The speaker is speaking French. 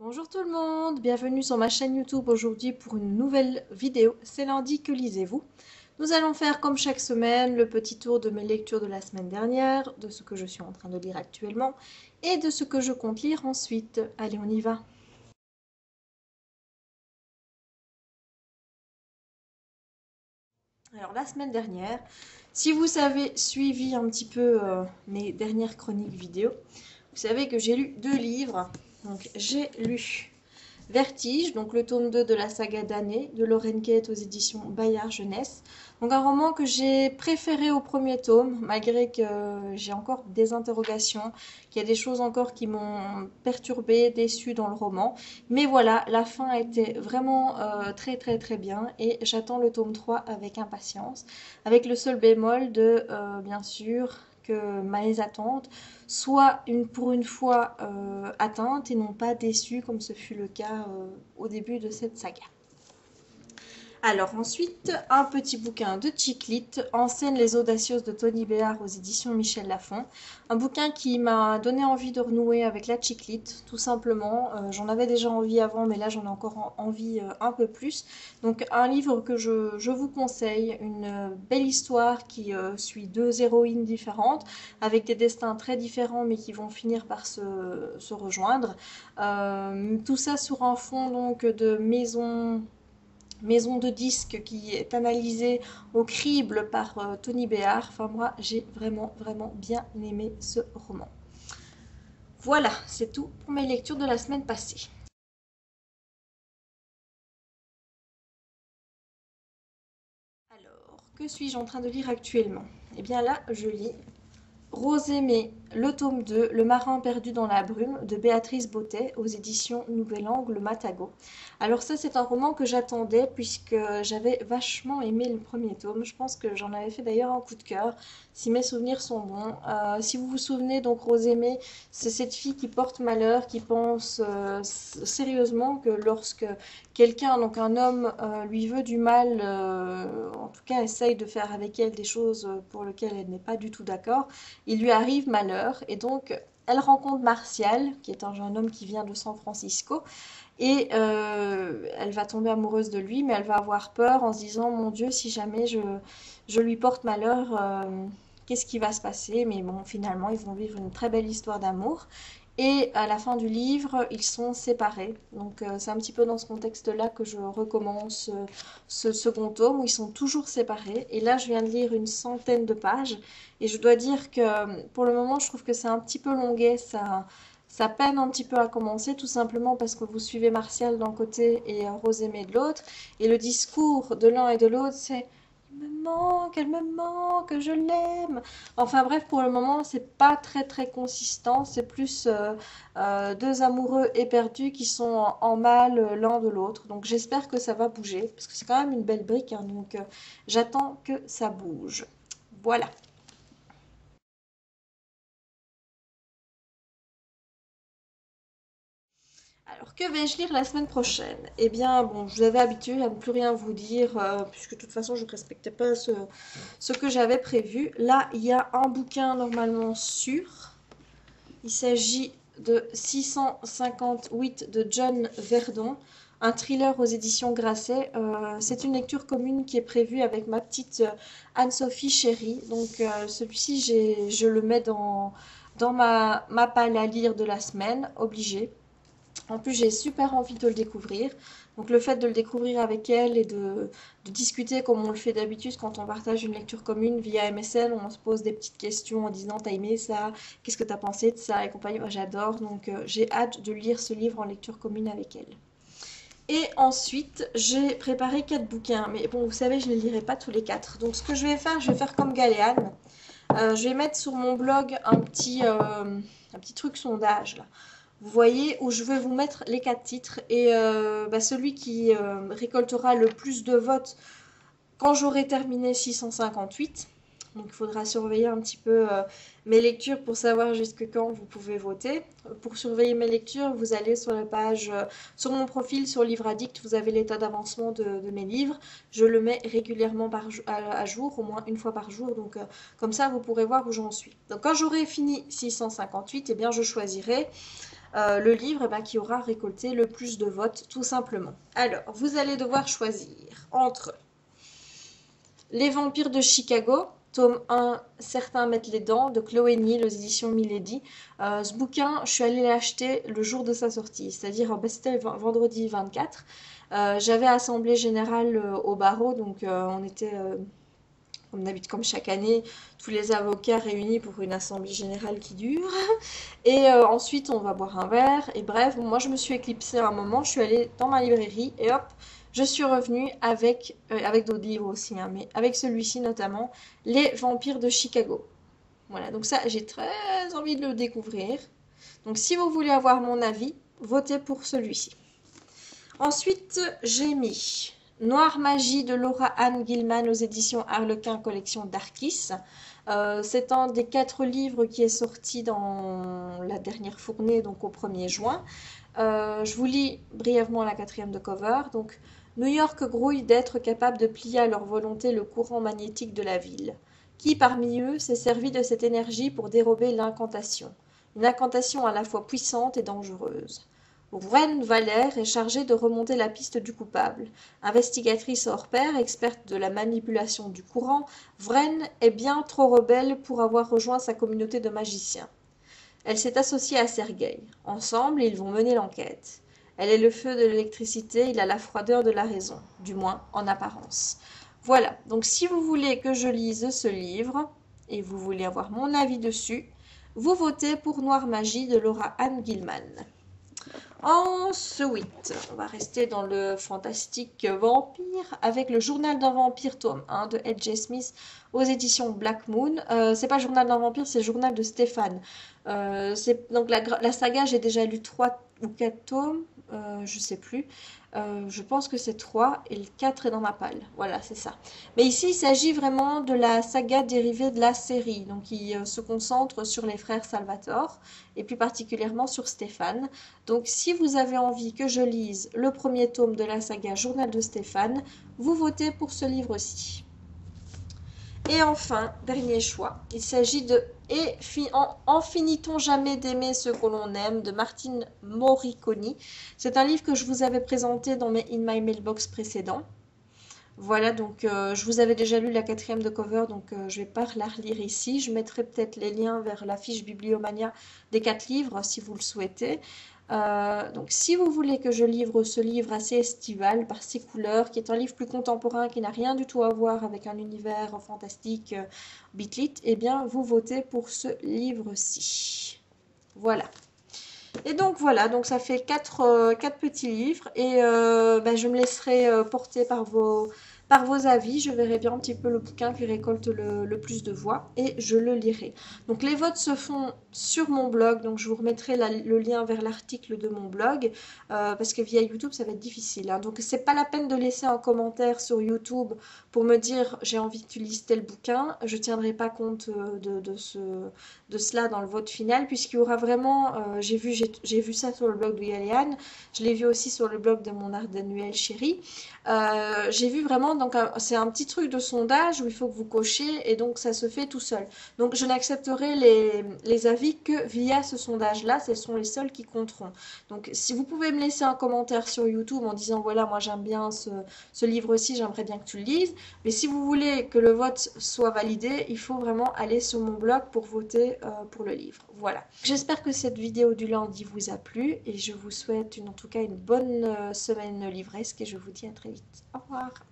Bonjour tout le monde, bienvenue sur ma chaîne YouTube aujourd'hui pour une nouvelle vidéo. C'est lundi, que lisez-vous? Nous allons faire comme chaque semaine le petit tour de mes lectures de la semaine dernière, de ce que je suis en train de lire actuellement et de ce que je compte lire ensuite. Allez, on y va Alors la semaine dernière, si vous avez suivi un petit peu euh, mes dernières chroniques vidéo, vous savez que j'ai lu deux livres j'ai lu Vertige, donc le tome 2 de la saga d'année de Lorraine Kate aux éditions Bayard Jeunesse. Donc un roman que j'ai préféré au premier tome, malgré que j'ai encore des interrogations, qu'il y a des choses encore qui m'ont perturbée, déçue dans le roman. Mais voilà, la fin était vraiment euh, très très très bien et j'attends le tome 3 avec impatience. Avec le seul bémol de, euh, bien sûr, que mes attentes soient une, pour une fois euh, atteintes et non pas déçues comme ce fut le cas euh, au début de cette saga. Alors ensuite, un petit bouquin de Chiclite, Enseigne les audacieuses de Tony Béard aux éditions Michel Lafon. Un bouquin qui m'a donné envie de renouer avec la Chiclite, tout simplement. Euh, j'en avais déjà envie avant, mais là j'en ai encore envie euh, un peu plus. Donc un livre que je, vous conseille, une belle histoire qui euh, suit deux héroïnes différentes, avec des destins très différents, mais qui vont finir par se, se rejoindre. tout ça sur un fond donc de maison maison de disques qui est analysée au crible par euh, Tony Béard. Enfin moi j'ai vraiment vraiment bien aimé ce roman. Voilà, c'est tout pour mes lectures de la semaine passée. Alors, que suis-je en train de lire actuellement? Eh bien là, je lis Rose aimée, le tome 2, Le marin perdu dans la brume, de Béatrice Bottet, aux éditions Nouvel Angle Matago. Alors ça, c'est un roman que j'attendais, puisque j'avais vachement aimé le premier tome. Je pense que j'en avais fait d'ailleurs un coup de cœur, si mes souvenirs sont bons. Euh, si vous vous souvenez, donc Rose aimée, c'est cette fille qui porte malheur, qui pense euh, sérieusement que lorsque quelqu'un, donc un homme, euh, lui veut du mal, en tout cas essaye de faire avec elle des choses pour lesquelles elle n'est pas du tout d'accord, il lui arrive malheur et donc elle rencontre Martial, qui est un jeune homme qui vient de San Francisco, et euh, elle va tomber amoureuse de lui, mais elle va avoir peur en se disant, mon Dieu, si jamais je, je lui porte malheur, euh, qu'est-ce qui va se passer? Mais bon, finalement, ils vont vivre une très belle histoire d'amour. Et à la fin du livre, ils sont séparés. Donc euh, c'est un petit peu dans ce contexte-là que je recommence euh, ce second tome où ils sont toujours séparés. Et là, je viens de lire une centaine de pages. Et je dois dire que pour le moment, je trouve que c'est un petit peu longuet. Ça, ça peine un petit peu à commencer, tout simplement parce que vous suivez Martial d'un côté et Rosémée de l'autre. Et le discours de l'un et de l'autre, c'est me manque, elle me manque, je l'aime. Enfin bref, pour le moment, c'est pas très très consistant. C'est plus euh, euh, deux amoureux éperdus qui sont en, mal euh, l'un de l'autre. Donc j'espère que ça va bouger, parce que c'est quand même une belle brique. Hein. donc j'attends que ça bouge. Voilà. Alors, que vais-je lire la semaine prochaine? Eh bien, bon, je vous avais habitué à ne plus rien vous dire, euh, puisque de toute façon, je ne respectais pas ce, que j'avais prévu. Là, il y a un bouquin normalement sûr. Il s'agit de 658 de John Verdon, un thriller aux éditions Grasset. Euh, c'est une lecture commune qui est prévue avec ma petite euh, Anne-Sophie Chérie. Donc, celui-ci, je le mets dans, ma, ma palle à lire de la semaine, obligée. En plus, j'ai super envie de le découvrir. Donc le fait de le découvrir avec elle et de, discuter comme on le fait d'habitude quand on partage une lecture commune via MSL, on se pose des petites questions en disant t'as aimé ça, qu'est-ce que t'as pensé de ça? Et compagnie. J'adore, donc euh, j'ai hâte de lire ce livre en lecture commune avec elle. Et ensuite, j'ai préparé quatre bouquins. Mais bon, vous savez, je ne les lirai pas tous les quatre. Donc ce que je vais faire, je vais faire comme Galéane. Euh, je vais mettre sur mon blog un petit, euh, un petit truc sondage là. Vous voyez où je vais vous mettre les quatre titres et euh, bah, celui qui euh, récoltera le plus de votes quand j'aurai terminé 658. Donc il faudra surveiller un petit peu euh, mes lectures pour savoir jusque quand vous pouvez voter. Pour surveiller mes lectures, vous allez sur la page, sur mon profil, sur Livre Addict, vous avez l'état d'avancement de, mes livres. Je le mets régulièrement à, jour, au moins une fois par jour. Donc comme ça, vous pourrez voir où j'en suis. Donc quand j'aurai fini 658, eh bien je choisirai euh, le livre eh ben, qui aura récolté le plus de votes, tout simplement. Alors, vous allez devoir choisir entre Les vampires de Chicago, tome 1, Certains mettent les dents, de Chloé Neal aux éditions Milady. Euh, ce bouquin, je suis allée l'acheter le jour de sa sortie, c'est-à-dire vendredi 24. Euh, j'avais assemblée générale au barreau, donc on était on habite comme chaque année, tous les avocats réunis pour une assemblée générale qui dure. Et euh, ensuite, on va boire un verre. Et bref, moi, je me suis éclipsée un moment. Je suis allée dans ma librairie et hop, je suis revenue avec, euh, d'autres livres aussi, hein, mais avec celui-ci notamment, Les Vampires de Chicago. Voilà, donc ça, j'ai très envie de le découvrir. Donc si vous voulez avoir mon avis, votez pour celui-ci. Ensuite, j'ai mis Noire Magie de Laura Anne Gilman aux éditions Harlequin collection d'Arkis. Euh, c'est un des quatre livres qui est sorti dans la dernière fournée, donc au 1er juin. Euh, je vous lis brièvement la quatrième de cover. Donc, New York grouille d'être capable de plier à leur volonté le courant magnétique de la ville. Qui parmi eux s'est servi de cette énergie pour dérober l'incantation? Une incantation à la fois puissante et dangereuse. Wren Valère est chargée de remonter la piste du coupable. Investigatrice hors pair, experte de la manipulation du courant, Wren est bien trop rebelle pour avoir rejoint sa communauté de magiciens. Elle s'est associée à Sergueï. Ensemble, ils vont mener l'enquête. Elle est le feu de l'électricité, il a la froideur de la raison, du moins en apparence. Voilà, donc si vous voulez que je lise ce livre, et vous voulez avoir mon avis dessus, vous votez pour Noire Magie de Laura Anne Gilman. Ensuite, on va rester dans le fantastique vampire avec le journal d'un vampire tome 1 de Ed Smith aux éditions Black Moon. Euh, c'est pas journal d'un vampire, c'est journal de Stéphane. Euh, donc la, la saga, j'ai déjà lu 3 ou 4 tomes, euh, je sais plus. Euh, je pense que c'est 3 et le 4 est dans ma palle. Voilà, c'est ça. Mais ici, il s'agit vraiment de la saga dérivée de la série. Donc, il euh, se concentre sur les frères Salvatore et plus particulièrement sur Stéphane. Donc, si vous avez envie que je lise le premier tome de la saga Journal de Stéphane, vous votez pour ce livre-ci. Et enfin, dernier choix, il s'agit de Et en, finit-on jamais d'aimer ce que l'on aime de Martine Moriconi. C'est un livre que je vous avais présenté dans mes In My Mailbox précédents. Voilà, donc euh, je vous avais déjà lu la quatrième de cover, donc euh, je ne vais pas la relire ici. Je mettrai peut-être les liens vers la fiche Bibliomania des quatre livres si vous le souhaitez. Euh, donc si vous voulez que je livre ce livre assez estival par ses couleurs, qui est un livre plus contemporain, qui n'a rien du tout à voir avec un univers fantastique euh, bitlit, eh bien vous votez pour ce livre-ci. Voilà. Et donc voilà, donc ça fait quatre, euh, petits livres et ben, je me laisserai porter par vos, par vos avis, je verrai bien un petit peu le bouquin qui récolte le, plus de voix et je le lirai. Donc les votes se font sur mon blog, donc je vous remettrai le lien vers l'article de mon blog euh, parce que via YouTube ça va être difficile. Hein. Donc c'est pas la peine de laisser un commentaire sur YouTube pour me dire j'ai envie que tu lises tel bouquin. Je tiendrai pas compte euh, de, ce, de cela dans le vote final puisqu'il y aura vraiment, euh, j'ai vu, ça sur le blog de Yaliane, je l'ai vu aussi sur le blog de mon art annuel chéri. j'ai vu vraiment donc c'est un petit truc de sondage où il faut que vous cochiez et donc ça se fait tout seul. Donc je n'accepterai les, avis que via ce sondage-là, ce sont les seuls qui compteront. Donc si vous pouvez me laisser un commentaire sur YouTube en disant voilà moi j'aime bien ce, livre-ci, j'aimerais bien que tu le lises, mais si vous voulez que le vote soit validé, il faut vraiment aller sur mon blog pour voter euh, pour le livre. Voilà. J'espère que cette vidéo du lundi vous a plu et je vous souhaite en tout cas une bonne euh, semaine livresque et je vous dis à très vite. Au revoir.